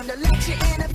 it's time to let you in.